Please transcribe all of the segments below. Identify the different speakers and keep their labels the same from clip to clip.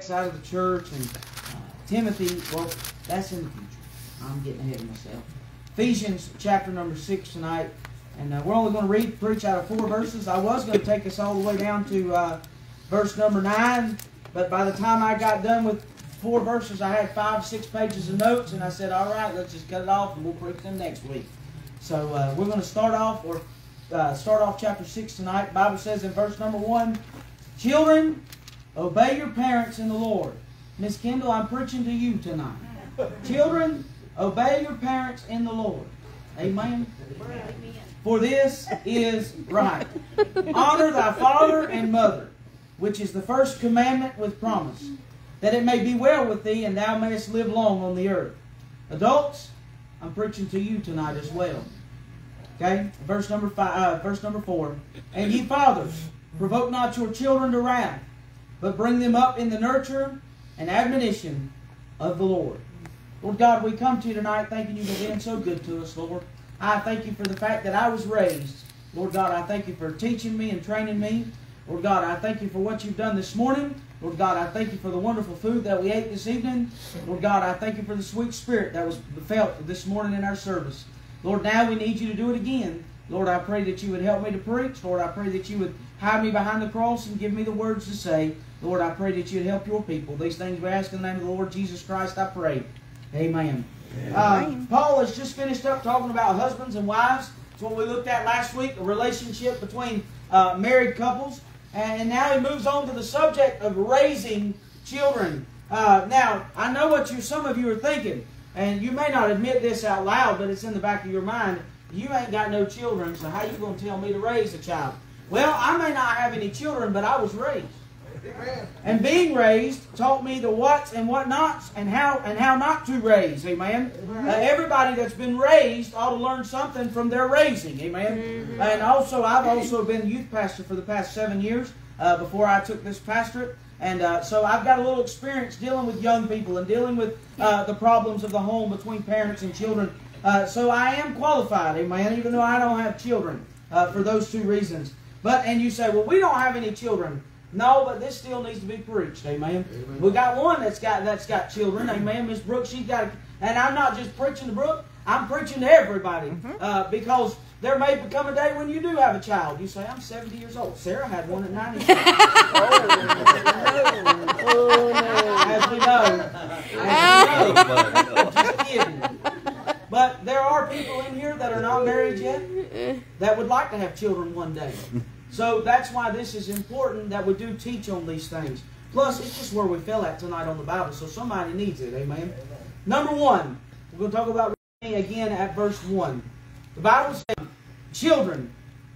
Speaker 1: side of the church and uh, Timothy, well, that's in the future. I'm getting ahead of myself. Ephesians chapter number six tonight, and uh, we're only going to read preach out of four verses. I was going to take us all the way down to uh, verse number nine, but by the time I got done with four verses, I had five, six pages of notes, and I said, "All right, let's just cut it off, and we'll preach them next week." So uh, we're going to start off or uh, start off chapter six tonight. The Bible says in verse number one, "Children." Obey your parents in the Lord. Miss Kendall, I'm preaching to you tonight. Children, obey your parents in the Lord. Amen. For this is right. Honor thy father and mother, which is the first commandment with promise, that it may be well with thee and thou mayest live long on the earth. Adults, I'm preaching to you tonight as well. Okay, verse number five, uh, verse number four. And ye fathers, provoke not your children to wrath but bring them up in the nurture and admonition of the Lord. Lord God, we come to you tonight thanking you for being so good to us, Lord. I thank you for the fact that I was raised. Lord God, I thank you for teaching me and training me. Lord God, I thank you for what you've done this morning. Lord God, I thank you for the wonderful food that we ate this evening. Lord God, I thank you for the sweet spirit that was felt this morning in our service. Lord, now we need you to do it again. Lord, I pray that you would help me to preach. Lord, I pray that you would hide me behind the cross and give me the words to say. Lord, I pray that you'd help your people. These things we ask in the name of the Lord Jesus Christ, I pray. Amen. Uh, Paul has just finished up talking about husbands and wives. It's what we looked at last week, the relationship between uh, married couples. And now he moves on to the subject of raising children. Uh, now, I know what you some of you are thinking, and you may not admit this out loud, but it's in the back of your mind. You ain't got no children, so how you going to tell me to raise a child? Well, I may not have any children, but I was raised. And being raised taught me the what's and what nots and how and how not to raise. Amen. Uh, everybody that's been raised ought to learn something from their raising. Amen. Mm-hmm. And also, I've also been youth pastor for the past seven years uh, before I took this pastorate. And uh, so I've got a little experience dealing with young people and dealing with uh, the problems of the home between parents and children. Uh, so I am qualified, amen, even though I don't have children uh, for those two reasons. But and you say, well, we don't have any children. No, but this still needs to be preached. Amen. amen. We got one that's got that's got children. Amen. Miss Brooke, she's got, a, and I'm not just preaching to Brooke. I'm preaching to everybody mm-hmm. uh, because there may become a day when you do have a child. You say, I'm 70 years old. Sarah had one at 90. oh, no. As we know. As we know. But there are people in here that are not married yet that would like to have children one day. So that's why this is important that we do teach on these things. Plus, it's just where we fell at tonight on the Bible, so somebody needs it. Amen. Number one, we're going to talk about again at verse 1. The Bible says, Children,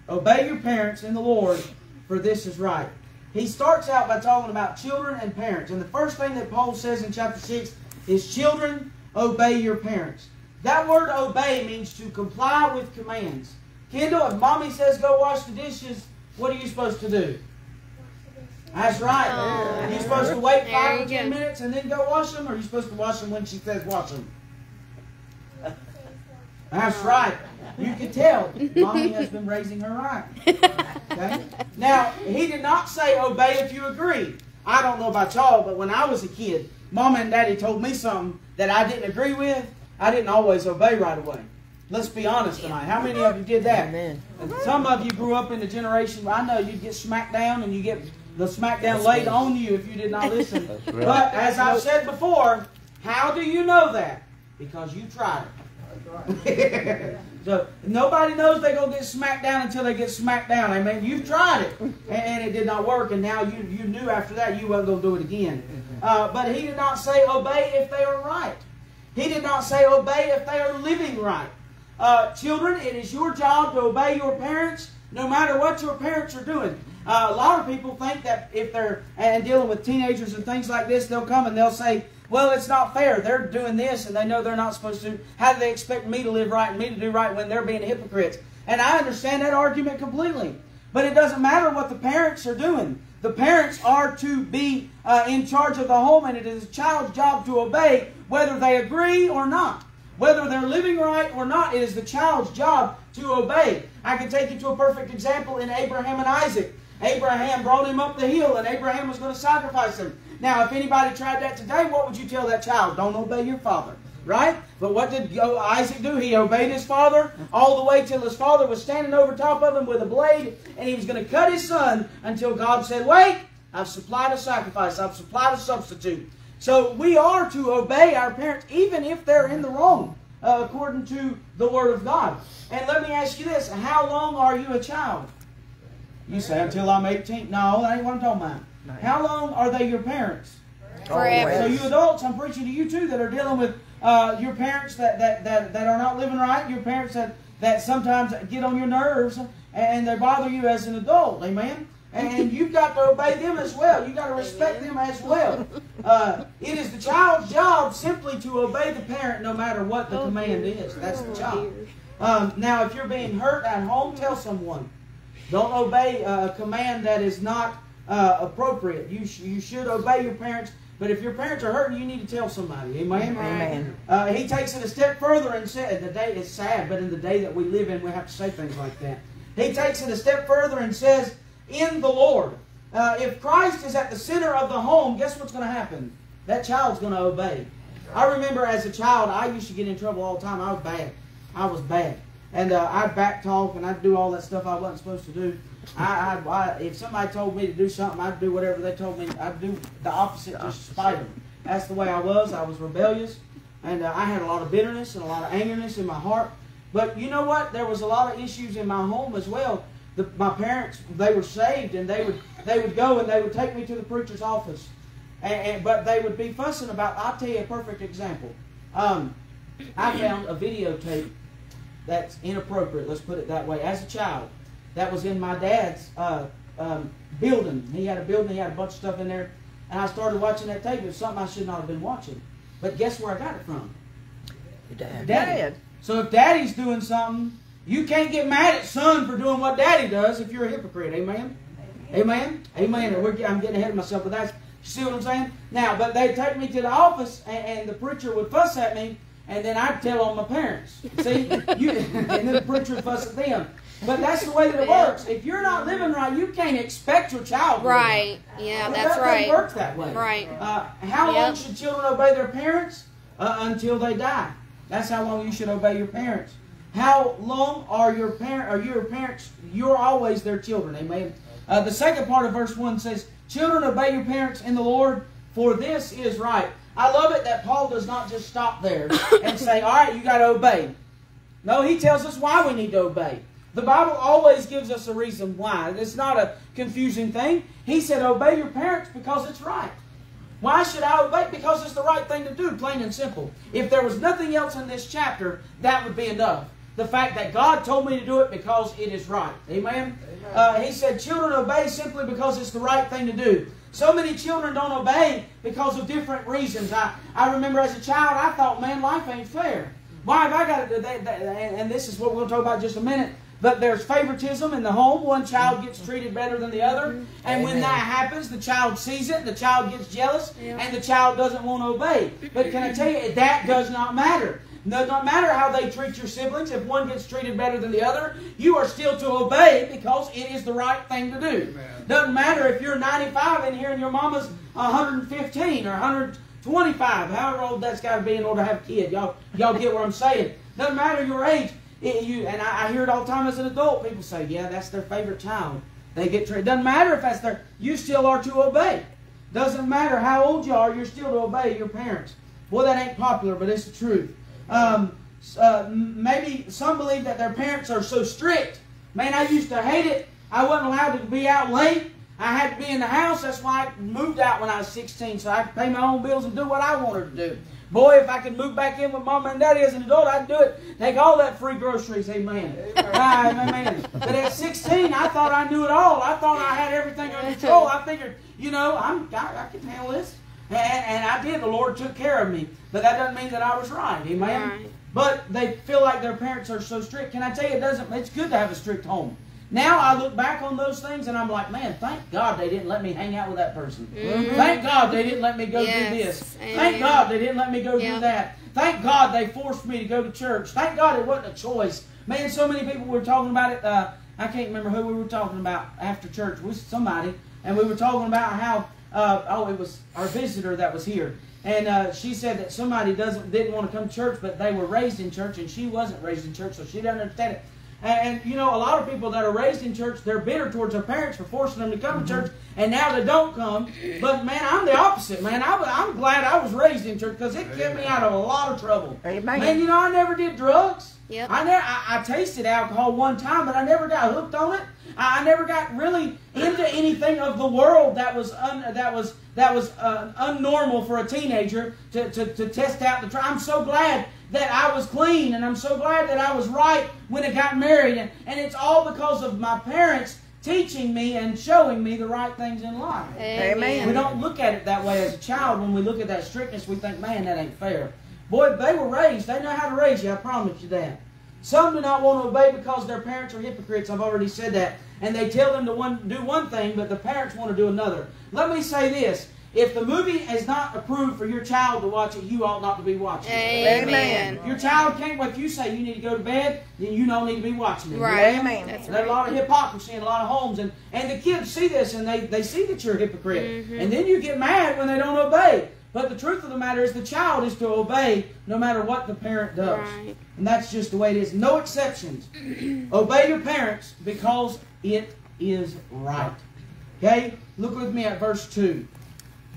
Speaker 1: obey your parents in the Lord, for this is right. He starts out by talking about children and parents. And the first thing that Paul says in chapter 6 is, Children, obey your parents. That word obey means to comply with commands. Kendall, if mommy says go wash the dishes, what are you supposed to do? Wash the dishes. That's right. Are you supposed to wait five or ten minutes and then go wash them, or are you supposed to wash them when she says wash them? That's right. You can tell mommy has been raising her right. Okay? Now, he did not say obey if you agree. I don't know about y'all, but when I was a kid, mom and daddy told me something that I didn't agree with. I didn't always obey right away. Let's be honest tonight. How many of you did that? Amen. Some of you grew up in the generation where I know you'd get smacked down and you get the smackdown laid on you if you did not listen. Right. But as I've said before, how do you know that? Because you tried it. so nobody knows they're gonna get smacked down until they get smacked down. I mean, you've tried it and it did not work, and now you you knew after that you wasn't gonna do it again. Uh, but he did not say obey if they are right. He did not say obey if they are living right. Uh, children, it is your job to obey your parents no matter what your parents are doing. Uh, a lot of people think that if they're and dealing with teenagers and things like this, they'll come and they'll say, well, it's not fair. They're doing this and they know they're not supposed to. How do they expect me to live right and me to do right when they're being hypocrites? And I understand that argument completely. But it doesn't matter what the parents are doing. The parents are to be uh, in charge of the home, and it is a child's job to obey whether they agree or not. Whether they're living right or not, it is the child's job to obey. I can take you to a perfect example in Abraham and Isaac. Abraham brought him up the hill, and Abraham was going to sacrifice him. Now, if anybody tried that today, what would you tell that child? Don't obey your father. Right? But what did Isaac do? He obeyed his father all the way till his father was standing over top of him with a blade, and he was going to cut his son until God said, Wait, I've supplied a sacrifice, I've supplied a substitute. So we are to obey our parents even if they're in the wrong, uh, according to the Word of God. And let me ask you this how long are you a child? You say, until I'm 18. No, that ain't what I'm talking about. How long are they your parents?
Speaker 2: Forever.
Speaker 1: So you adults, I'm preaching to you too that are dealing with uh, your parents that, that, that, that are not living right, your parents that, that sometimes get on your nerves and they bother you as an adult. Amen? And you've got to obey them as well. You've got to respect them as well. Uh, it is the child's job simply to obey the parent no matter what the command is. That's the job. Um, now, if you're being hurt at home, tell someone. Don't obey a command that is not uh, appropriate. You, sh- you should obey your parents but if your parents are hurting, you need to tell somebody. Amen.
Speaker 2: Amen.
Speaker 1: Uh, he takes it a step further and said, "The day is sad, but in the day that we live in, we have to say things like that." He takes it a step further and says, "In the Lord." Uh, if Christ is at the center of the home, guess what's going to happen? That child's going to obey. I remember as a child, I used to get in trouble all the time. I was bad. I was bad, and uh, I'd backtalk and I'd do all that stuff I wasn't supposed to do. I, I, I, if somebody told me to do something, I'd do whatever they told me. I'd do the opposite just to spite them. That's the way I was. I was rebellious, and uh, I had a lot of bitterness and a lot of angerness in my heart. But you know what? There was a lot of issues in my home as well. The, my parents, they were saved, and they would they would go and they would take me to the preacher's office, and, and but they would be fussing about. I'll tell you a perfect example. Um, I found a videotape that's inappropriate. Let's put it that way. As a child, that was in my dad's uh, um, building. He had a building, he had a bunch of stuff in there. And I started watching that tape. It was something I should not have been watching. But guess where I got it from?
Speaker 2: Your dad.
Speaker 1: Daddy. So if daddy's doing something, you can't get mad at son for doing what daddy does if you're a hypocrite. Amen? Amen? Amen. We're, I'm getting ahead of myself, but that's, you see what I'm saying? Now, but they'd take me to the office, and, and the preacher would fuss at me, and then I'd tell on my parents. See? You, and then the preacher would fuss at them. But that's the way that it works. If you're not living right, you can't expect your child to
Speaker 2: Right. Yeah, that's
Speaker 1: doesn't
Speaker 2: right.
Speaker 1: work that way.
Speaker 2: Right.
Speaker 1: Uh, how
Speaker 2: Yep.
Speaker 1: long should children obey their parents? Uh, until they die. That's how long you should obey your parents. How long are your parent? Are your parents? You're always their children. Amen. Uh, the second part of verse one says, "Children, obey your parents in the Lord, for this is right." I love it that Paul does not just stop there and say, "All right, you got to obey." No, he tells us why we need to obey. The Bible always gives us a reason why. It's not a confusing thing. He said, Obey your parents because it's right. Why should I obey? Because it's the right thing to do, plain and simple. If there was nothing else in this chapter, that would be enough. The fact that God told me to do it because it is right. Amen? Uh, he said, Children obey simply because it's the right thing to do. So many children don't obey because of different reasons. I, I remember as a child, I thought, man, life ain't fair. Why have I got to do that? And this is what we're going to talk about in just a minute. But there's favoritism in the home. One child gets treated better than the other. And when that happens, the child sees it, the child gets jealous,
Speaker 2: Yeah.
Speaker 1: and the child doesn't want to obey. But can I tell you, that does not matter. Does not matter how they treat your siblings. If one gets treated better than the other, you are still to obey because it is the right thing to do. Doesn't matter if you're 95 in here and your mama's 115 or 125, however old that's got to be in order to have a kid. Y'all, y'all get what I'm saying. Doesn't matter your age. It- you, and I, I hear it all the time as an adult. People say, yeah, that's their favorite child. They get treated. Doesn't matter if that's their, you still are to obey. Doesn't matter how old you are, you're still to obey your parents. Boy, that ain't popular, but it's the truth. Um, uh, maybe some believe that their parents are so strict. Man, I used to hate it. I wasn't allowed to be out late. I had to be in the house. That's why I moved out when I was 16, so I could pay my own bills and do what I wanted to do. Boy, if I could move back in with mom and daddy as an adult, I'd do it. Take all that free groceries, amen. Amen. But at 16, I thought I knew it all. I thought I had everything under control. I figured, you know, I'm, I, I can handle this. And, and I did. The Lord took care of me. But that doesn't mean that I was right, amen.
Speaker 2: Right.
Speaker 1: But they feel like their parents are so strict. Can I tell you, it doesn't. It's good to have a strict home. Now I look back on those things and I'm like, man, thank God they didn't let me hang out with that person. Thank God they didn't let me go
Speaker 2: Yes.
Speaker 1: do this.
Speaker 2: Amen.
Speaker 1: Thank God they didn't let me go
Speaker 2: Yeah.
Speaker 1: do that. Thank God they forced me to go to church. Thank God it wasn't a choice. Man, so many people were talking about it. Uh, I can't remember who we were talking about after church. Was somebody, and we were talking about how uh, oh, it was our visitor that was here, and uh, she said that somebody doesn't didn't want to come to church, but they were raised in church, and she wasn't raised in church, so she doesn't understand it. And, and you know, a lot of people that are raised in church, they're bitter towards their parents for forcing them to come to church, and now they don't come. But man, I'm the opposite, man. I, I'm glad I was raised in church because it kept me out of a lot of trouble.
Speaker 2: Amen.
Speaker 1: Man, you know, I never did drugs.
Speaker 2: Yep.
Speaker 1: I never. I, I tasted alcohol one time, but I never got hooked on it. I, I never got really into anything of the world that was un, that was that was uh, unnormal for a teenager to, to, to test out the. Try. I'm so glad that I was clean, and I'm so glad that I was right when I got married, and, and it's all because of my parents teaching me and showing me the right things in life.
Speaker 2: Amen.
Speaker 1: We don't look at it that way as a child. When we look at that strictness, we think, man, that ain't fair. Boy, they were raised. They know how to raise you. I promise you that. Some do not want to obey because their parents are hypocrites. I've already said that. And they tell them to one, do one thing, but the parents want to do another. Let me say this. If the movie is not approved for your child to watch it, you ought not to be watching it.
Speaker 2: Amen.
Speaker 1: If your child can't, if you say you need to go to bed, then you don't need to be watching it.
Speaker 2: Right.
Speaker 3: Amen.
Speaker 2: That's
Speaker 1: There's a lot of hypocrisy in a lot of homes, and, and the kids see this and they, they see that you're a hypocrite.
Speaker 2: Mm-hmm.
Speaker 1: And then you get mad when they don't obey. But the truth of the matter is the child is to obey no matter what the parent does.
Speaker 2: Right.
Speaker 1: And that's just the way it is. No exceptions. obey your parents because it is right. Okay? Look with me at verse 2.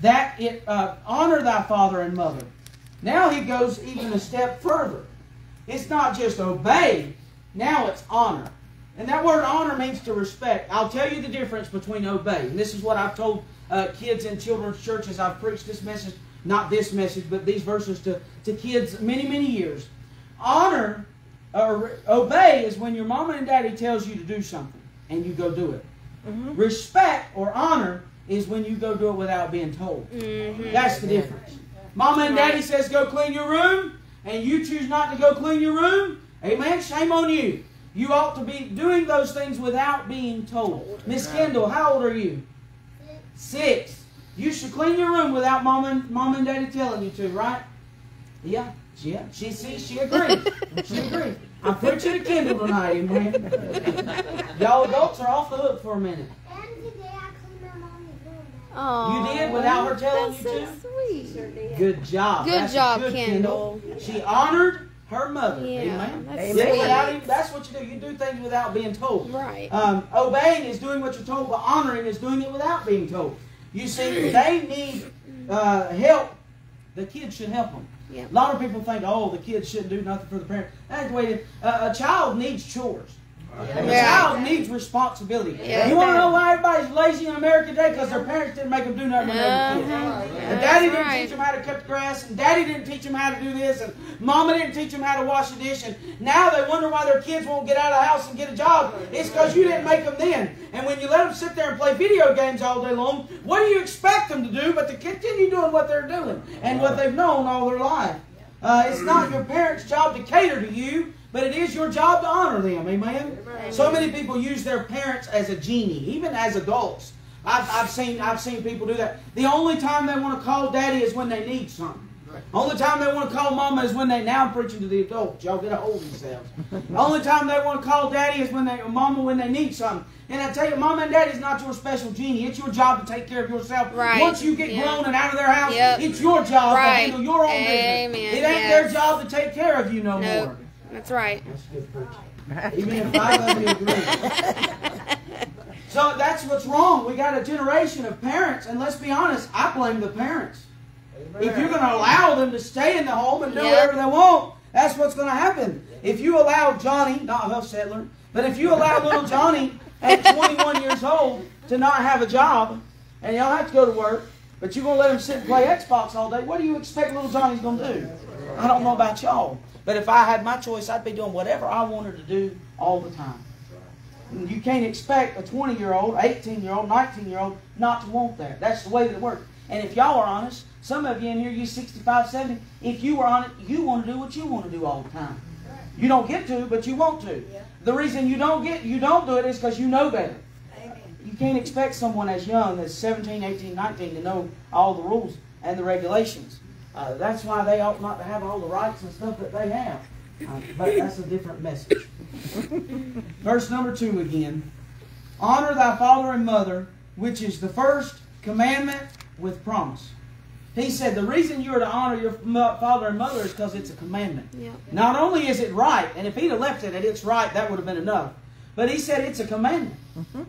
Speaker 1: That it uh, honor thy father and mother. Now he goes even a step further. It's not just obey, now it's honor. And that word honor means to respect. I'll tell you the difference between obey. And this is what I've told uh, kids in children's churches. I've preached this message, not this message, but these verses to, to kids many, many years. Honor or obey is when your mama and daddy tells you to do something and you go do it. Respect or honor is when you go do it without being told.
Speaker 2: Mhm.
Speaker 1: That's the difference. Mama and daddy says go clean your room, and you choose not to go clean your room. Amen. Shame on you. You ought to be doing those things without being told. Miss Kendall, how old are you? Six. You should clean your room without mom and mom and daddy telling you to, right? Yeah. Yeah. She sees. She agrees. She agrees. I'm preaching to Kendall tonight, amen. Y'all adults are off the hook for a minute.
Speaker 4: And today I cleaned my mommy's room.
Speaker 2: Aw,
Speaker 1: You did without her telling
Speaker 2: that's
Speaker 1: you
Speaker 2: so
Speaker 1: to?
Speaker 2: Sweet.
Speaker 1: Good job.
Speaker 2: Good
Speaker 1: That's
Speaker 2: job,
Speaker 1: good,
Speaker 2: Kendall.
Speaker 1: She honored her mother.
Speaker 2: Yeah,
Speaker 1: Amen.
Speaker 2: that's
Speaker 3: Amen.
Speaker 1: Yeah,
Speaker 2: sweet.
Speaker 1: without even- that's what you do. You do things without being told.
Speaker 2: Right.
Speaker 1: Um, obeying is doing what you're told, but honoring is doing it without being told. You see, they need uh, help. The kids should help them.
Speaker 2: Yep.
Speaker 1: A lot of people think, oh, the kids shouldn't do nothing for the parents. That's the way it is. Uh, a child needs chores. A
Speaker 2: Yeah.
Speaker 1: child needs responsibility.
Speaker 2: Yeah.
Speaker 1: You want to know why everybody's lazy in America today? Because their parents didn't make them do nothing when they were kids.
Speaker 2: Uh-huh.
Speaker 1: And daddy didn't
Speaker 2: right.
Speaker 1: teach them how to cut the grass, and daddy didn't teach them how to do this, and mama didn't teach them how to wash the dish, and now they wonder why their kids won't get out of the house and get a job. It's because you didn't make them then. And when you let them sit there and play video games all day long, what do you expect them to do but to continue doing what they're doing and what they've known all their life? Uh, it's not your parents' job to cater to you, but it is your job to honor them. Amen. So many people use their parents as a genie, even as adults. I've, I've seen I've seen people do that. The only time they want to call daddy is when they need something. Only time they want to call mama is when they now I'm preaching to the adults. Y'all get a hold of yourselves. The only time they want to call daddy is when they mama when they need something. And I tell you, mama and daddy's not your special genie. It's your job to take care of yourself.
Speaker 2: Right.
Speaker 1: Once you get
Speaker 2: Yeah.
Speaker 1: grown and out of their house,
Speaker 2: Yep.
Speaker 1: it's your job
Speaker 2: Right.
Speaker 1: to handle your own
Speaker 2: Amen.
Speaker 1: business. It ain't their job to take care of you no
Speaker 2: Nope.
Speaker 1: more.
Speaker 2: That's right.
Speaker 1: That's good preaching. Even if I let me agree. So that's what's wrong. We got a generation of parents, and let's be honest, I blame the parents. If you're going to allow them to stay in the home and do
Speaker 2: Yeah.
Speaker 1: whatever they want, that's what's going to happen. If you allow Johnny, not Huffstetler, but if you allow little Johnny at 21 years old to not have a job, and y'all have to go to work, but you're going to let him sit and play Xbox all day, what do you expect little Johnny's going to do? I don't know about y'all, but if I had my choice, I'd be doing whatever I wanted to do all the time. And You can't expect a 20 year old, 18 year old, 19 year old not to want that. That's the way that it works. And if y'all are honest, some of you in here, you 65, 70, if you were honest, you want to do what you want to do all the time. You don't get to, but you want to. The reason you don't get, you don't do it is because you know better. You can't expect someone as young as 17, 18, 19 to know all the rules and the regulations. Uh, that's why they ought not to have all the rights and stuff that they have. Uh, but that's a different message. Verse number two again. Honor thy father and mother, which is the first commandment with promise. He said the reason you are to honor your father and mother is because it's a commandment. Not only is it right, and if he'd have left it at it's right, that would have been enough. But he said it's a commandment.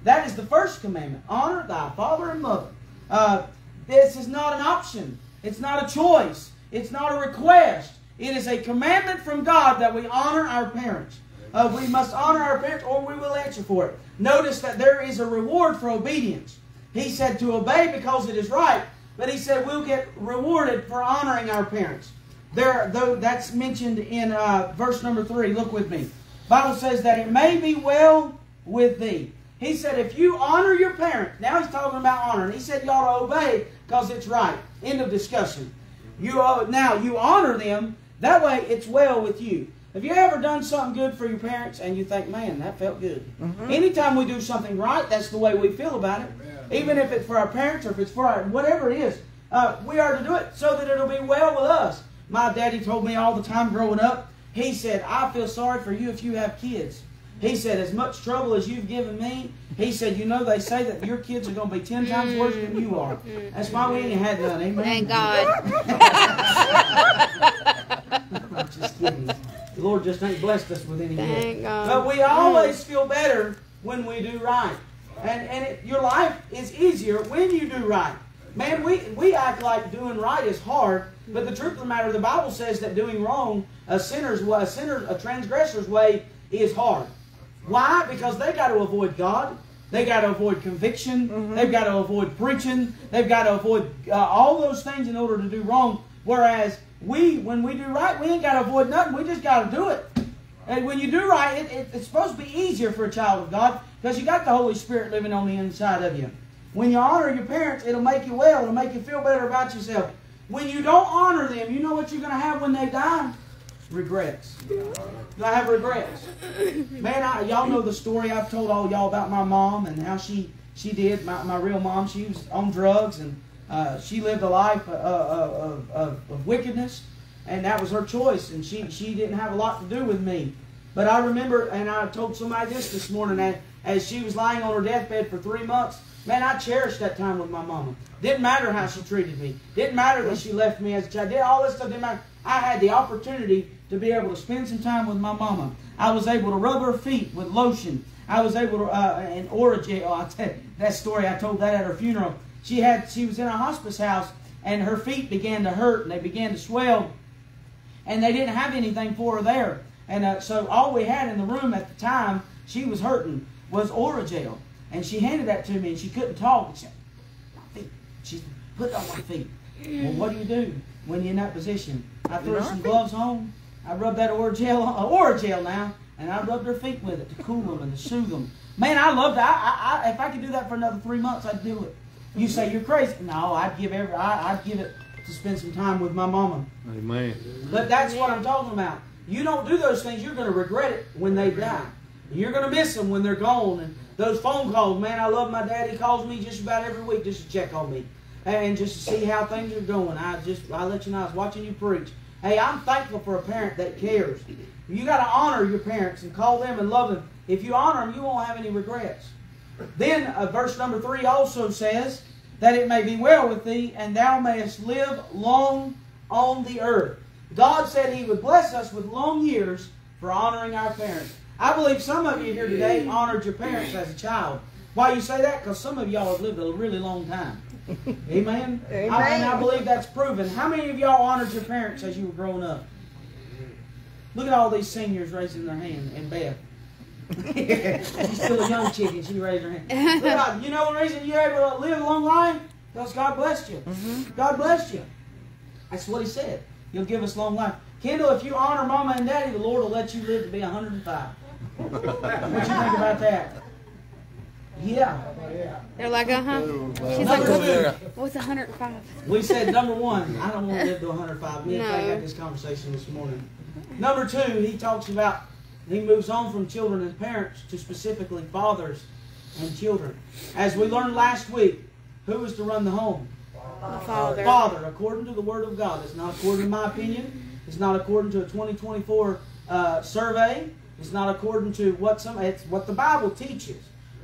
Speaker 1: That is the first commandment. Honor thy father and mother. Uh, this is not an option. It's not a choice. It's not a request. It is a commandment from God that we honor our parents. Uh, we must honor our parents or we will answer for it. Notice that there is a reward for obedience. He said to obey because it is right, but he said we'll get rewarded for honoring our parents. There, though that's mentioned in uh, verse number three. Look with me. Bible says that it may be well with thee. He said if you honor your parents, now he's talking about honor, and he said you ought to obey because it's right. End of discussion. You uh, now you honor them. That way, it's well with you. Have you ever done something good for your parents and you think, man, that felt good? Anytime we do something right, that's the way we feel about it. Even if it's for our parents or if it's for our whatever it is, uh, we are to do it so that it'll be well with us. My daddy told me all the time growing up. He said, I feel sorry for you if you have kids. He said, as much trouble as you've given me, he said, you know, they say that your kids are going to be ten times worse than you are. That's why we ain't had none. Amen.
Speaker 2: Thank God.
Speaker 1: I'm just kidding. The Lord just ain't blessed us with any
Speaker 2: God.
Speaker 1: But we always feel better when we do right. And, and it, your life is easier when you do right. Man, we, we act like doing right is hard, but the truth of the matter, the Bible says that doing wrong, a sinner's way, a sinner, a transgressor's way is hard. Why? Because they got to avoid God. They got to avoid conviction. They've got to avoid preaching. They've got to avoid uh, all those things in order to do wrong. Whereas we, when we do right, we ain't got to avoid nothing. We just got to do it. And when you do right, it, it, it's supposed to be easier for a child of God because you got the Holy Spirit living on the inside of you. When you honor your parents, it'll make you well. It'll make you feel better about yourself. When you don't honor them, you know what you're going to have when they die? Regrets. Going to have regrets. Man, I, y'all know the story I've told all y'all about my mom and how she she did. My, my real mom, she was on drugs and uh, she lived a life uh, of, of, of wickedness, and that was her choice. And she she didn't have a lot to do with me. But I remember, and I told somebody this this morning, that as she was lying on her deathbed for three months, man, I cherished that time with my mama. Didn't matter how she treated me. Didn't matter that she left me as a child. Did all this stuff didn't matter. I had the opportunity to be able to spend some time with my mama. I was able to rub her feet with lotion. I was able to, uh, and Orajel, oh, I tell you, that story, I told that at her funeral. She had, she was in a hospice house, and her feet began to hurt, and they began to swell, and they didn't have anything for her there. And uh, so all we had in the room at the time, she was hurting, was Orajel. And she handed that to me, and she couldn't talk. She said, my feet. She said, put it on my feet. Well, what do you do when you're in that position? I threw some gloves on. I rubbed that Orajel on, uh, Orajel now, and I rubbed her feet with it to cool them and to soothe them. Man, I loved it. I, I, I, if I could do that for another three months, I'd do it. You say you're crazy? No, I'd give every. I, I'd give it to spend some time with my mama.
Speaker 3: Amen.
Speaker 1: But that's what I'm talking about. You don't do those things, you're going to regret it when they die. You're going to miss them when they're gone. And those phone calls, man, I love my dad. He calls me just about every week just to check on me and just to see how things are going. I just, I let you know, I was watching you preach. Hey, I'm thankful for a parent that cares. You got to honor your parents and call them and love them. If you honor them, you won't have any regrets. Then uh, verse number three also says that it may be well with thee, and thou mayest live long on the earth. God said He would bless us with long years for honoring our parents. I believe some of you here today honored your parents as a child. Why you say that? Because some of y'all have lived a really long time. Amen.
Speaker 2: Amen.
Speaker 1: I, and I believe that's proven. How many of y'all honored your parents as you were growing up? Look at all these seniors raising their hand, and Beth. She's still a young chicken. She raised her hand. Look you know the reason you're able to live a long life? Because God blessed you. Mm-hmm. God blessed you. That's what He said. He'll give us long life. Kendall, if you honor Mama and Daddy, the Lord will let you live to be 105. what you think about that? Yeah.
Speaker 2: They're like, uh huh. She's like,
Speaker 1: what's, two,
Speaker 2: what's 105?
Speaker 1: we said number one, I don't want to live to 105. Me and
Speaker 2: No.
Speaker 1: Frank had this conversation this morning. Number two, he talks about, he moves on from children and parents to specifically fathers and children. As we learned last week, who is to run the home?
Speaker 2: The father.
Speaker 1: Father, according to the Word of God. It's not according to my opinion. It's not according to a 2024 uh, survey. It's not according to what some. It's what the Bible teaches.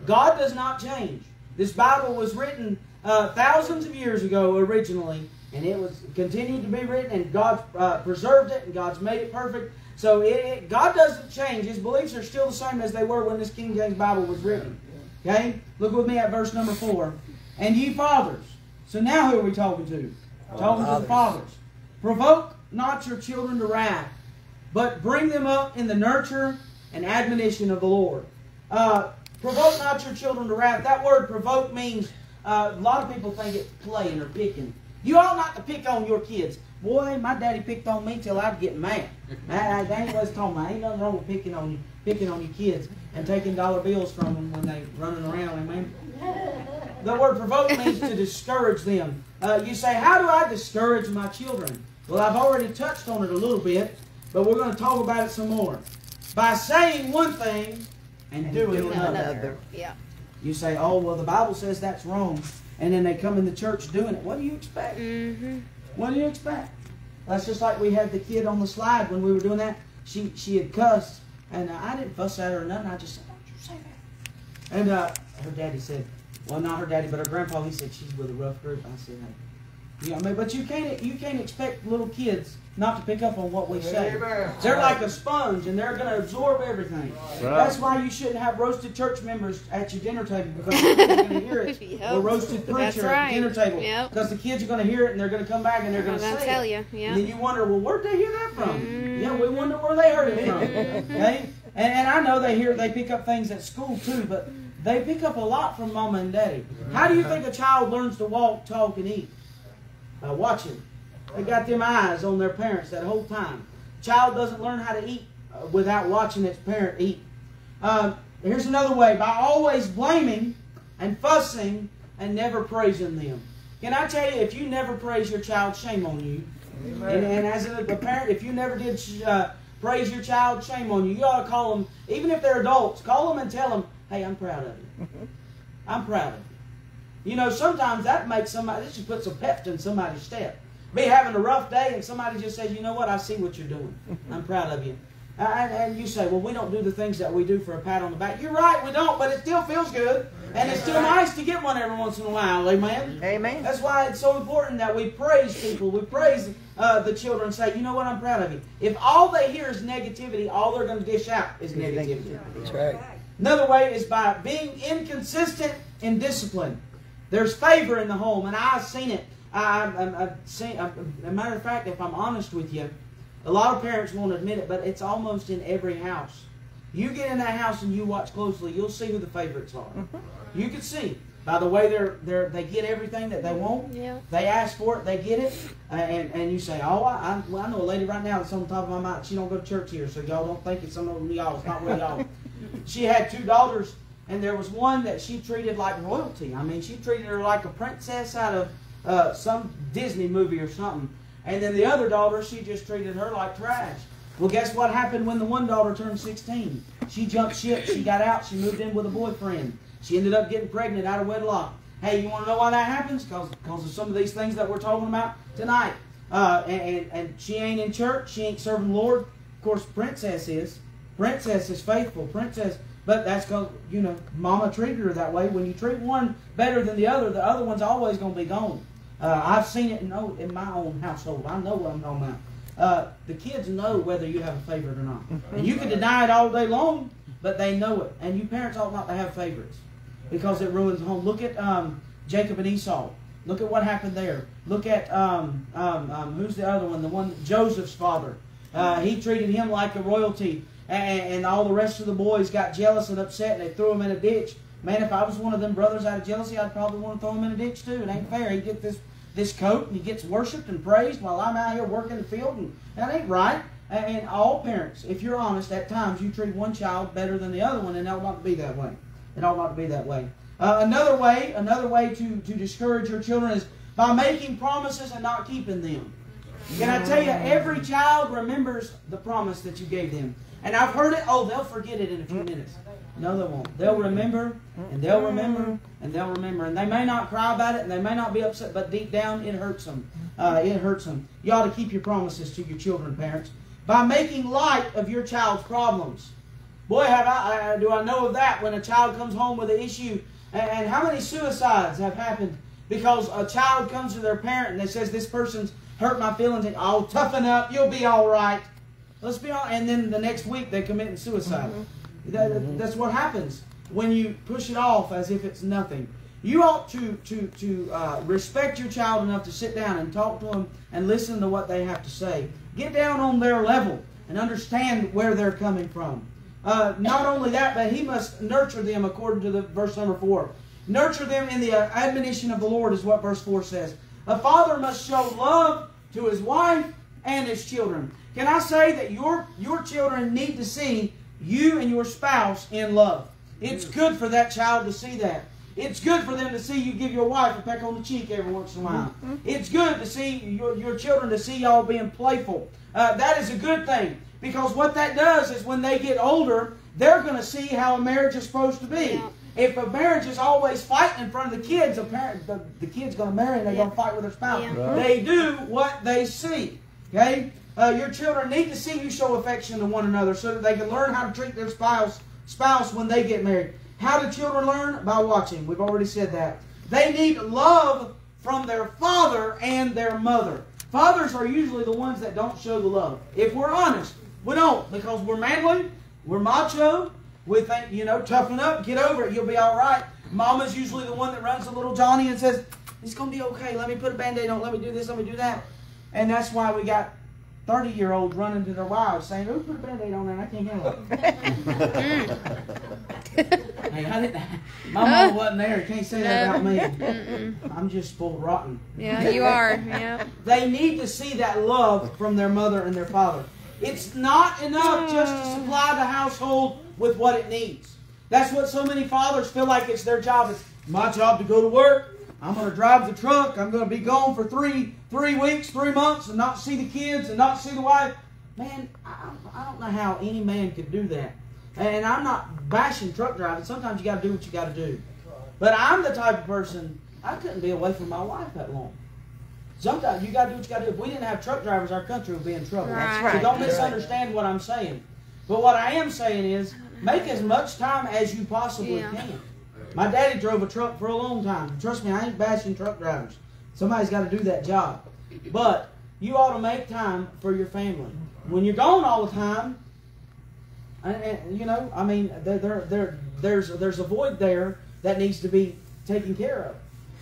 Speaker 1: God does not change. This Bible was written uh, thousands of years ago originally, and it was continued to be written, and God uh, preserved it, and God's made it perfect. So it, it, God doesn't change. His beliefs are still the same as they were when this King James Bible was written. Okay? Look with me at verse number four. And ye fathers. So now who are we talking to? Talking to the fathers. Provoke not your children to wrath, but bring them up in the nurture and admonition of the Lord. Uh, provoke not your children to wrath. That word provoke means uh, a lot of people think it's playing or picking. You ought not to pick on your kids. Boy, my daddy picked on me till I'd get mad. I, that ain't what it's talking about. Ain't nothing wrong with picking on you, picking on your kids and taking dollar bills from them when they running around. Amen. The word provoke means to discourage them. Uh, you say, how do I discourage my children? Well, I've already touched on it a little bit, but we're going to talk about it some more. By saying one thing and,
Speaker 3: And
Speaker 1: doing
Speaker 3: doing
Speaker 1: another.
Speaker 3: another.
Speaker 2: Yeah.
Speaker 1: You say, oh, well, the Bible says that's wrong. And then they come in the church doing it. What do you expect?
Speaker 2: Mm-hmm.
Speaker 1: What do you expect? That's just like we had the kid on the slide when we were doing that. She she had cussed, and uh, I didn't fuss at her or nothing. I just said, "Don't you say that?" And uh, her daddy said, "Well, not her daddy, but her grandpa." He said, "She's with a rough group." I said, "Hey, you know, I mean, but you can't you can't expect little kids not to pick up on what we say. They're like a sponge, and they're going to absorb everything. That's why you shouldn't have roasted church members at your dinner table because they're going to hear it.
Speaker 2: Yep.
Speaker 1: Or roasted preacher
Speaker 2: That's
Speaker 1: at the dinner table
Speaker 2: Yep.
Speaker 1: because the kids are going to hear it and they're going to come back and they're going to say
Speaker 2: tell
Speaker 1: it.
Speaker 2: you.
Speaker 1: And then you wonder, well, where'd they hear that from?
Speaker 2: Mm.
Speaker 1: Yeah, we wonder where they heard it from. okay? And, and I know they hear they pick up things at school too, but they pick up a lot from mama and daddy. How do you think a child learns to walk, talk, and eat? By watching. They got them eyes on their parents that whole time. Child doesn't learn how to eat uh, without watching its parent eat. Uh, here's another way: by always blaming and fussing and never praising them. Can I tell you, if you never praise your child, shame on you. And, and as a, parent, if you never did uh, praise your child, shame on you. You ought to call them, even if they're adults, call them and tell them, hey, I'm proud of you. I'm proud of you. You know, sometimes that makes somebody, this just puts a pep in somebody's step. Be having a rough day and somebody just says, you know what, I see what you're doing. I'm proud of you. And, and you say, well, we don't do the things that we do for a pat on the back. You're right, we don't, but it still feels good. And it's still nice to get one every once in a while, amen?
Speaker 3: Amen.
Speaker 1: That's why it's so important that we praise people. We praise uh, the children and say, you know what, I'm proud of you. If all they hear is negativity, all they're going to dish out is negativity.
Speaker 3: That's right.
Speaker 1: Another way is by being inconsistent in discipline. There's favor in the home, and I've seen it. I, I, I've seen. I, a matter of fact, if I'm honest with you, a lot of parents won't admit it, but it's almost in every house. You get in that house and you watch closely, you'll see who the favorites are. Mm-hmm. You can see by the way they're they're they get everything that they want.
Speaker 2: Yeah.
Speaker 1: They ask for it, they get it, and and you say, oh, I, I, well, I know a lady right now that's on top of my mind. She don't go to church here, so y'all don't think it's some of y'all. It's not where y'all. she had two daughters, and there was one that she treated like royalty. I mean, she treated her like a princess out of uh, some Disney movie or something. And then the other daughter, she just treated her like trash. Well, guess what happened when the one daughter turned 16? She jumped ship. She got out. She moved in with a boyfriend. She ended up getting pregnant out of wedlock. Hey, you want to know why that happens? Because of some of these things that we're talking about tonight. Uh, and, and, and she ain't in church. She ain't serving Lord. Of course, Princess is. Princess is faithful. Princess, but that's because, you know, Mama treated her that way. When you treat one better than the other, the other one's always going to be gone. Uh, I've seen it in, in my own household. I know what I'm talking about. Uh, the kids know whether you have a favorite or not. And you can deny it all day long, but they know it. And you parents ought not to have favorites because it ruins the home. Look at um, Jacob and Esau. Look at what happened there. Look at um, um, um, who's the other one? The one Joseph's father. Uh, he treated him like a royalty, and, and all the rest of the boys got jealous and upset, and they threw him in a ditch. Man, if I was one of them brothers out of jealousy, I'd probably want to throw him in a ditch too. It ain't fair. He get this this coat and he gets worshipped and praised while I'm out here working the field, and that ain't right. And, and all parents, if you're honest, at times you treat one child better than the other one, and it ought not to be that way. It ought not to be that way. Uh, another way, another way to, to discourage your children is by making promises and not keeping them. Can I tell you, every child remembers the promise that you gave them. And I've heard it, oh, they'll forget it in a few minutes. No, they won't. They'll remember, and they'll remember, and they'll remember. And they may not cry about it, and they may not be upset, but deep down, it hurts them. Uh, it hurts them. You ought to keep your promises to your children, parents, by making light of your child's problems. Boy, have I, I do I know of that when a child comes home with an issue. And, and how many suicides have happened because a child comes to their parent and they says this person's hurt my feelings. And, oh, toughen up, you'll be all right. Let's be honest. And then the next week they commit suicide. That- that's what happens when you push it off as if it's nothing. You ought to to to uh, respect your child enough to sit down and talk to them and listen to what they have to say. Get down on their level and understand where they're coming from. Uh, not only that, but he must nurture them according to the verse number four. Nurture them in the uh, admonition of the Lord is what verse four says. A father must show love to his wife and his children. Can I say that your your children need to see you and your spouse in love? It's good for that child to see that. It's good for them to see you give your wife a peck on the cheek every once in a while. It's good to see your, your children to see y'all being playful. Uh, that is a good thing because what that does is when they get older, they're going to see how a marriage is supposed to be.
Speaker 2: Yeah.
Speaker 1: If a marriage is always fighting in front of the kids, a parent, the, the kid's going to marry and they're going to fight with their spouse.
Speaker 2: Yeah.
Speaker 3: Right.
Speaker 1: They do what they see. Okay? Uh, your children need to see you show affection to one another so that they can learn how to treat their spouse spouse when they get married. How do children learn? By watching. We've already said that. They need love from their father and their mother. Fathers are usually the ones that don't show the love. If we're honest, we don't because we're manly, we're macho. We think, you know, toughen up, get over it, you'll be all right. Mama's usually the one that runs to little Johnny and says, It's going to be okay. Let me put a band aid on. Let me do this. Let me do that. And that's why we got 30 year olds running to their wives saying, Oh, put a band aid on there. and I can't handle it. Hey, I didn't, my uh-huh. mom wasn't there. Can't say that about me.
Speaker 2: Mm-mm.
Speaker 1: I'm just full rotten.
Speaker 2: Yeah, you are. Yeah.
Speaker 1: They need to see that love from their mother and their father. It's not enough just to supply the household with what it needs. That's what so many fathers feel like it's their job. It's my job to go to work. I'm going to drive the truck. I'm going to be gone for three three weeks, three months, and not see the kids and not see the wife. Man, I, I don't know how any man could do that. And I'm not bashing truck driving. Sometimes you got to do what you got to do. But I'm the type of person I couldn't be away from my wife that long. Sometimes you got to do what you got to do. If we didn't have truck drivers, our country would be in trouble.
Speaker 2: That's
Speaker 1: So don't misunderstand what I'm saying. But what I am saying is, make as much time as you possibly
Speaker 2: Yeah.
Speaker 1: can. My daddy drove a truck for a long time. Trust me, I ain't bashing truck drivers. Somebody's got to do that job. But you ought to make time for your family. When you're gone all the time, and, and, you know, I mean, there, there, there, there's there's a void there that needs to be taken care of.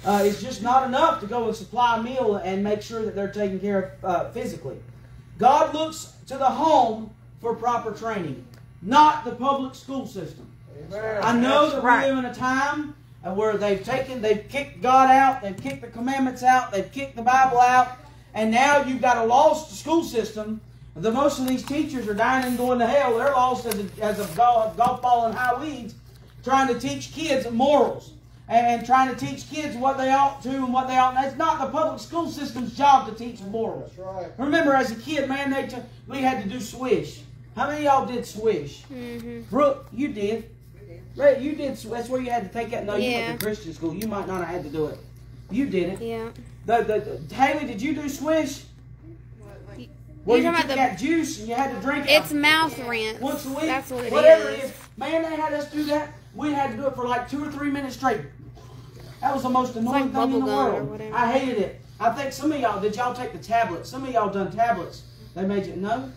Speaker 1: Uh, it's just not enough to go and supply a meal and make sure that they're taken care of uh, physically. God looks to the home for proper training, not the public school system. I know that
Speaker 3: right.
Speaker 1: we live in a time where they've taken, they've kicked God out, they've kicked the commandments out, they've kicked the Bible out, and now you've got a lost school system. The most of these teachers are dying and going to hell. They're lost as a, as a golf, golf ball in high weeds, trying to teach kids morals and trying to teach kids what they ought to and what they ought. It's not the public school system's job to teach morals. Right. Remember, as a kid, man, they t- we had to do swish. How many of y'all did swish?
Speaker 2: hmm
Speaker 1: Brooke, you did. Right, you did. That's where you had to take that. No, you went to Christian school. You might not have had to do it. You did it.
Speaker 2: Yeah.
Speaker 1: The, the, the, Haley, did you do swish? Well,
Speaker 2: You're
Speaker 1: you took
Speaker 2: about
Speaker 1: that juice and you had to drink it
Speaker 2: It's mouth rinse.
Speaker 1: once a week.
Speaker 2: That's what it is.
Speaker 1: Whatever it is. Man, they had us do that. We had to do it for like two or three minutes straight. That was the most annoying
Speaker 2: like
Speaker 1: thing in the
Speaker 2: bubble gum or
Speaker 1: world. I hated it. I think some of y'all did. Y'all take the tablets. Some of y'all done tablets. They made you no.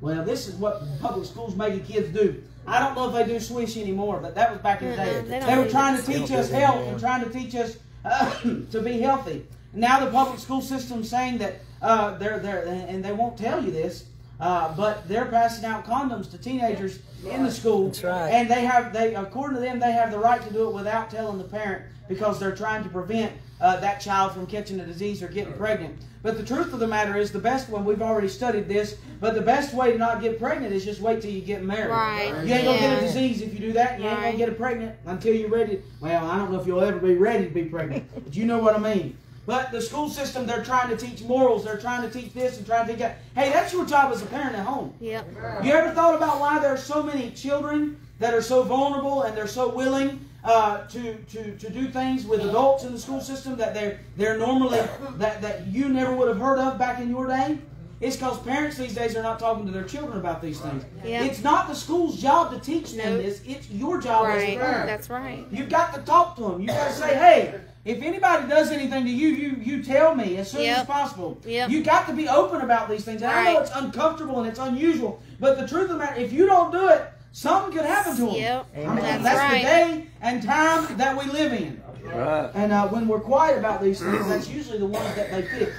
Speaker 1: Well, this is what public schools making kids do. I don't know if they do swish anymore, but that was back in the day.
Speaker 2: They
Speaker 1: They, were trying to teach us health and trying to teach us uh, to be healthy. Now the public school system's saying that uh, they're they're and they won't tell you this, uh, but they're passing out condoms to teenagers in the school.
Speaker 3: That's right.
Speaker 1: And they have they according to them they have the right to do it without telling the parent because they're trying to prevent uh, that child from catching a disease or getting pregnant. But the truth of the matter is the best one we've already studied this, but the best way to not get pregnant is just wait till you get married.
Speaker 2: Right.
Speaker 1: You ain't gonna get a disease if you do that. You ain't gonna get it pregnant until you're ready. Well, I don't know if you'll ever be ready to be pregnant, but you know what I mean. But the school system, they're trying to teach morals. They're trying to teach this and trying to teach that. Hey, that's your job as a parent at home.
Speaker 2: Yep.
Speaker 1: You ever thought about why there are so many children that are so vulnerable and they're so willing uh, to, to, to do things with adults in the school system that they're they're normally that, that you never would have heard of back in your day? It's because parents these days are not talking to their children about these things. It's not the school's job to teach them
Speaker 2: Nope.
Speaker 1: this. It's your job as a parent.
Speaker 2: That's right.
Speaker 1: You've got to talk to them. You've got to say, hey, if anybody does anything to you, you you tell me as soon as possible.
Speaker 2: Yep.
Speaker 1: You got to be open about these things. And I know it's uncomfortable and it's unusual, but the truth of the matter, if you don't do it, something could happen to them.
Speaker 2: Yep.
Speaker 1: I mean,
Speaker 2: That's
Speaker 1: that's
Speaker 2: right.
Speaker 1: the day and time that we live in.
Speaker 3: Right.
Speaker 1: And uh, when we're quiet about these things, that's usually the ones that they pick.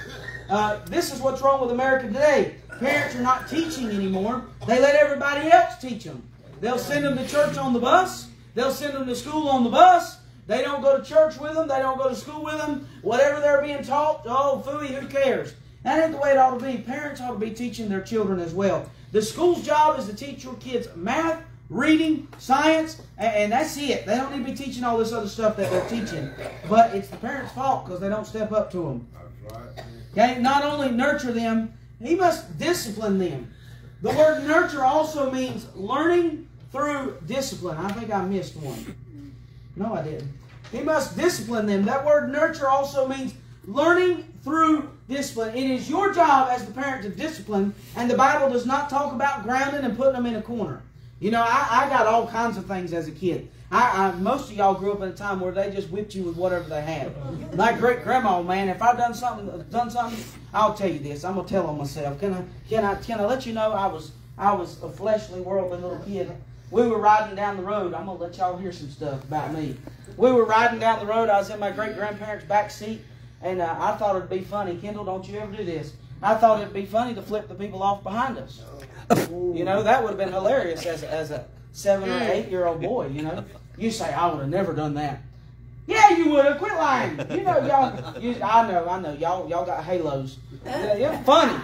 Speaker 1: Uh, this is what's wrong with America today. Parents are not teaching anymore. They let everybody else teach them. They'll send them to church on the bus. They'll send them to school on the bus. They don't go to church with them. They don't go to school with them. Whatever they're being taught, oh, phooey, who cares? That ain't the way it ought to be. Parents ought to be teaching their children as well. The school's job is to teach your kids math, reading, science, and, and that's it. They don't need to be teaching all this other stuff that they're teaching. But it's the parents' fault because they don't step up to them. Okay, not only nurture them, he must discipline them. The word nurture also means learning through discipline. I think I missed one. No, I didn't. He must discipline them. That word nurture also means learning through discipline. It is your job as the parent to discipline, and the Bible does not talk about grounding and putting them in a corner. You know, I, I got all kinds of things as a kid. I, I most of y'all grew up in a time where they just whipped you with whatever they had. My great grandma, man, if I've done something, done something, I'll tell you this. I'm gonna tell on myself. Can I, can I, can I let you know I was, I was a fleshly, worldly little kid. We were riding down the road. I'm gonna let y'all hear some stuff about me. We were riding down the road. I was in my great grandparents' back seat, and uh, I thought it'd be funny. Kendall, don't you ever do this? I thought it'd be funny to flip the people off behind us. You know, that would have been hilarious as, as a seven or mm. eight year old boy, you know. You say, I would have never done that. Yeah, you would have. Quit lying. You know, y'all, you, I know, I know. Y'all, y'all got halos. Yeah, yeah, funny.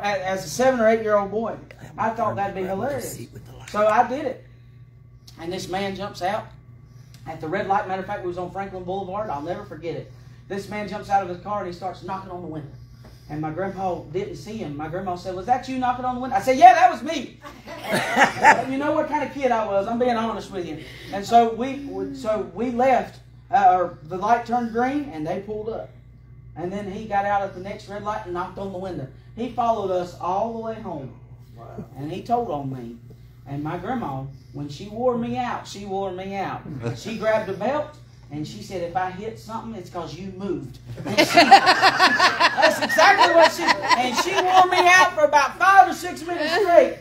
Speaker 1: As a seven or eight year old boy, I thought that'd be hilarious. So I did it. And this man jumps out at the red light. Matter of fact, it was on Franklin Boulevard. I'll never forget it. This man jumps out of his car and he starts knocking on the window. And my grandpa didn't see him. My grandma said, Was that you knocking on the window? I said, Yeah, that was me. You know what kind of kid I was. I'm being honest with you. And so we so we left, uh, or the light turned green, and they pulled up. And then he got out at the next red light and knocked on the window. He followed us all the way home. Wow. And he told on me. And my grandma, when she wore me out, she wore me out. She grabbed a belt and she said, if I hit something, it's because you moved. And she- that's exactly what she And she wore me out for about five or six minutes straight.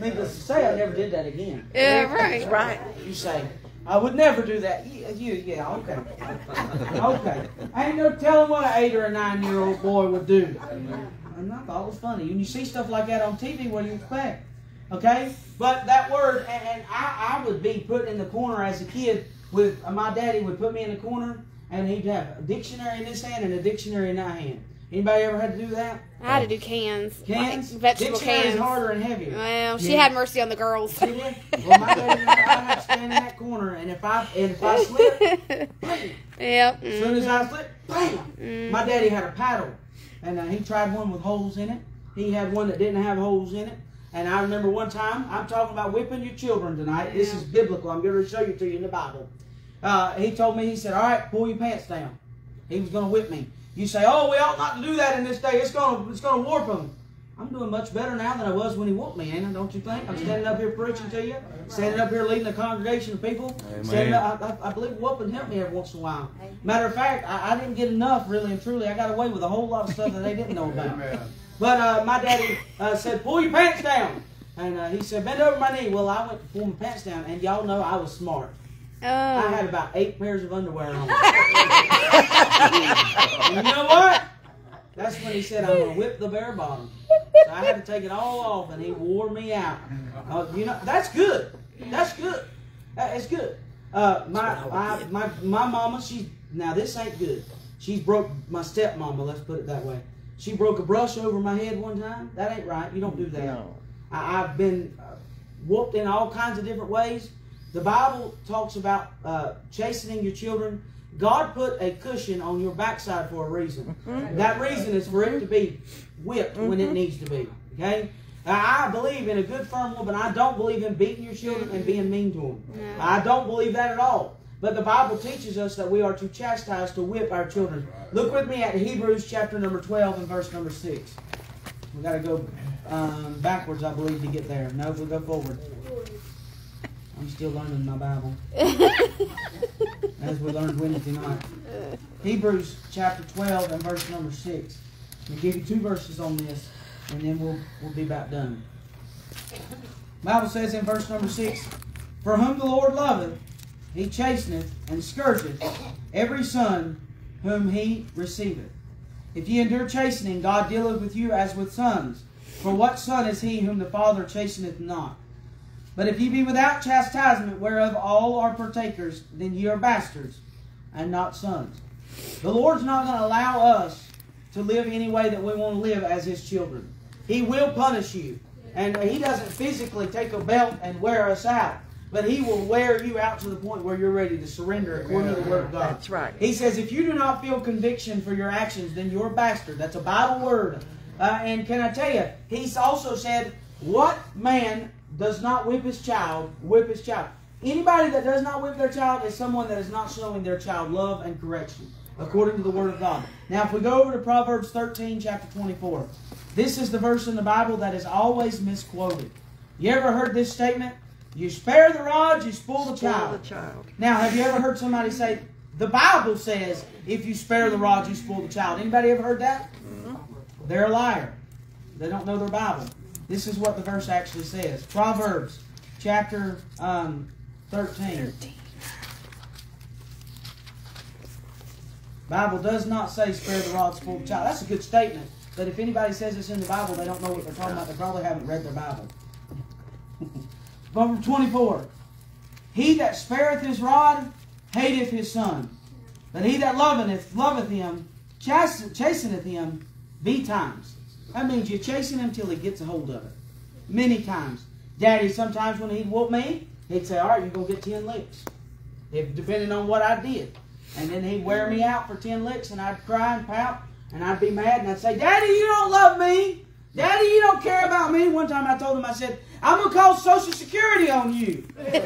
Speaker 1: Needless to say, I never did that again.
Speaker 2: Yeah, right.
Speaker 5: Right.
Speaker 1: You say, I would never do that. You, you yeah, okay. Okay. I Ain't no telling what an eight or a nine year old boy would do. And I thought it was funny. When you see stuff like that on TV, what do you expect? Okay? But that word, and, and I, I would be put in the corner as a kid with uh, my daddy would put me in the corner and he'd have a dictionary in his hand and a dictionary in that hand. Anybody ever had to do that?
Speaker 2: I had to do cans.
Speaker 1: Cans?
Speaker 2: Like vegetable
Speaker 1: Dictionary is harder and heavier.
Speaker 2: Well, she
Speaker 1: Yeah.
Speaker 2: had mercy on the girls.
Speaker 1: See that? Well, my daddy, I had to stand in that corner, and if I and if I slip, bam.
Speaker 2: yep.
Speaker 1: as soon as I slip, bam.
Speaker 2: mm,
Speaker 1: My daddy had a paddle, and uh, he tried one with holes in it. He had one that didn't have holes in it. And I remember one time, I'm talking about whipping your children tonight. This is biblical. I'm going to show you to you in the Bible. Uh, he told me, he said, "All right, pull your pants down." He was going to whip me. You say, "Oh, we ought not to do that in this day. It's going to it's going to warp them." I'm doing much better now than I was when he whooped me, ain't I? Don't you think? I'm standing up here preaching to you, standing up here leading a congregation of people. Standing up, I, I, I believe whooping helped me every once in a while. Matter of fact, I, I didn't get enough, really and truly. I got away with a whole lot of stuff that they didn't know about. But uh, my daddy uh, said, "Pull your pants down," and uh, he said, "Bend over my knee." Well, I went to pull my pants down, and y'all know I was smart. I had
Speaker 2: Oh.
Speaker 1: about eight pairs of underwear on. you know what? That's when he said, "I'm gonna whip the bare bottom." So I had to take it all off, and he wore me out. Uh, you know, that's good. That's good. That is good. Uh, my, my my my mama, she now this ain't good. She's broke my stepmama. Let's put it that way. She broke a brush over my head one time. That ain't right. You don't do that.
Speaker 3: No.
Speaker 1: I, I've been uh, whooped in all kinds of different ways. The Bible talks about uh, chastening your children. God put a cushion on your backside for a reason. That reason is for it to be whipped when it needs to be. Okay? I believe in a good, firm woman. I don't believe in beating your children and being mean to them. I don't believe that at all. But the Bible teaches us that we are to chastise, to whip our children. Look with me at Hebrews chapter number 12 and verse number 6. We've got to go um, backwards, I believe, to get there. No, we'll go forward. I'm still learning my Bible, as we learned Wednesday night. Hebrews chapter 12 and verse number 6. I'll give you two verses on this, and then we'll, we'll be about done. Bible says in verse number 6, For whom the Lord loveth, he chasteneth and scourgeth every son whom he receiveth. If ye endure chastening, God dealeth with you as with sons. For what son is he whom the Father chasteneth not? But if ye be without chastisement, whereof all are partakers, then ye are bastards, and not sons. The Lord's not going to allow us to live any way that we want to live as His children. He will punish you. And He doesn't physically take a belt and wear us out. But He will wear you out to the point where you're ready to surrender according to the Word of God.
Speaker 3: That's right.
Speaker 1: He says, if you do not feel conviction for your actions, then you're a bastard. That's a Bible word. Uh, and can I tell you, He's also said, what man does not whip his child, whip his child. Anybody that does not whip their child is someone that is not showing their child love and correction, according to the Word of God. Now, if we go over to Proverbs 13, chapter 24, this is the verse in the Bible that is always misquoted. You ever heard this statement? You spare the rod, you spoil the child.
Speaker 3: the child.
Speaker 1: Now, have you ever heard somebody say, the Bible says, if you spare the rod, you spoil the child? Anybody ever heard that? Mm-hmm. They're a liar. They don't know their Bible. This is what the verse actually says. Proverbs chapter um, 13. Bible does not say spare the rod, spoil the child. That's a good statement. But if anybody says it's in the Bible, they don't know what they're talking about. They probably haven't read their Bible. Proverbs 24. He that spareth his rod hateth his son. But he that loveth, loveth him, chasteneth him betimes. That means you're chasing him till he gets a hold of it. Many times. Daddy, sometimes when he'd whoop me, he'd say, All right, you're going to get 10 licks. If, depending on what I did. And then he'd wear me out for 10 licks, and I'd cry and pout, and I'd be mad, and I'd say, Daddy, you don't love me. Daddy, you don't care about me. One time I told him, I said, I'm going to call Social Security on you. That's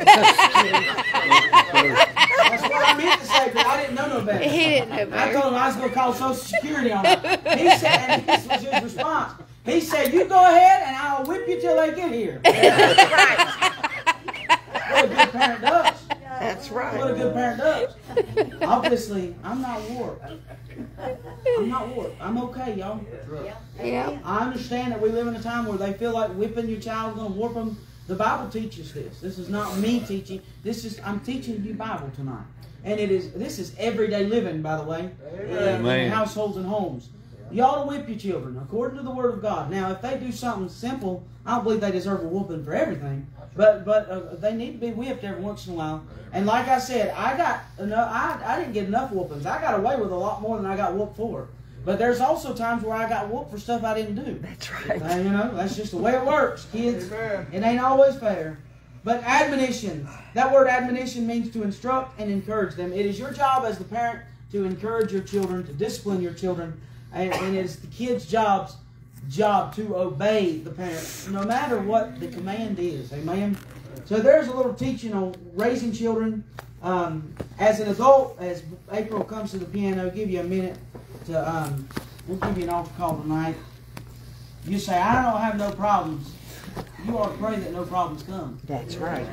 Speaker 1: what I meant to say, know no better.
Speaker 2: He didn't know
Speaker 1: I told him I was going to call Social Security on him. He said, and this was his response. He said, "You go ahead, and I'll whip you till they get here." That's right. what a good parent does.
Speaker 3: That's right.
Speaker 1: What a good parent does. Obviously, I'm not warped. I'm not warped. I'm okay, y'all.
Speaker 2: Yeah.
Speaker 1: I understand that we live in a time where they feel like whipping your child is going to warp them. The Bible teaches this. This is not me teaching. This is I'm teaching you Bible tonight, and it is this is everyday living, by the way, in- in households and homes. You ought to whip your children according to the Word of God. Now, if they do something simple, I don't believe they deserve a whooping for everything, but but uh, they need to be whipped every once in a while. And like I said, I got enough. I I didn't get enough whoopings. I got away with a lot more than I got whooped for. But there's also times where I got whooped for stuff I didn't do.
Speaker 3: That's right.
Speaker 1: Uh, you know, that's just the way it works, kids. It ain't always fair. But admonition, that word admonition means to instruct and encourage them. It is your job as the parent to encourage your children, to discipline your children, and, and it is the kid's job's job to obey the parent, no matter what the command is. Amen. So there's a little teaching on raising children. Um, as an adult, as April comes to the piano, I'll give you a minute to. Um, we'll give you an altar call tonight. You say, I don't have no problems. You ought to pray that no problems come.
Speaker 3: That's right.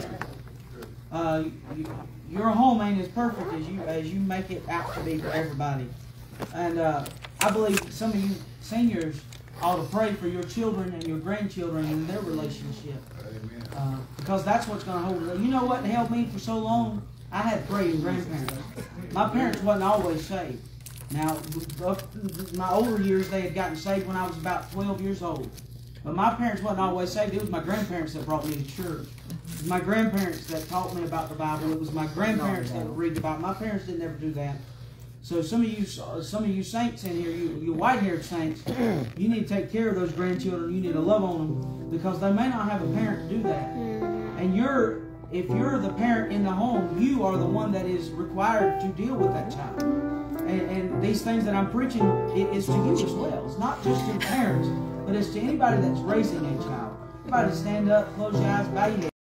Speaker 1: Uh, you, your home ain't as perfect as you as you make it out to be for everybody. And uh, I believe some of you seniors ought to pray for your children and your grandchildren and their relationship. Uh, because that's what's going to hold it. You know what held me for so long? I had praying grandparents. My parents wasn't always saved. Now, my older years, they had gotten saved when I was about 12 years old. But my parents wasn't always saved. It was my grandparents that brought me to church. It was my grandparents that taught me about the Bible. It was my grandparents that would read the Bible. My parents didn't ever do that. So some of you, some of you saints in here, you, you white-haired saints, you need to take care of those grandchildren. You need to love on them because they may not have a parent to do that. And you're, if you're the parent in the home, you are the one that is required to deal with that child. And, and these things that I'm preaching i- is to you as well. It's not just to the parents, but it's to anybody that's raising a child. Everybody stand up, close your eyes, bow your head.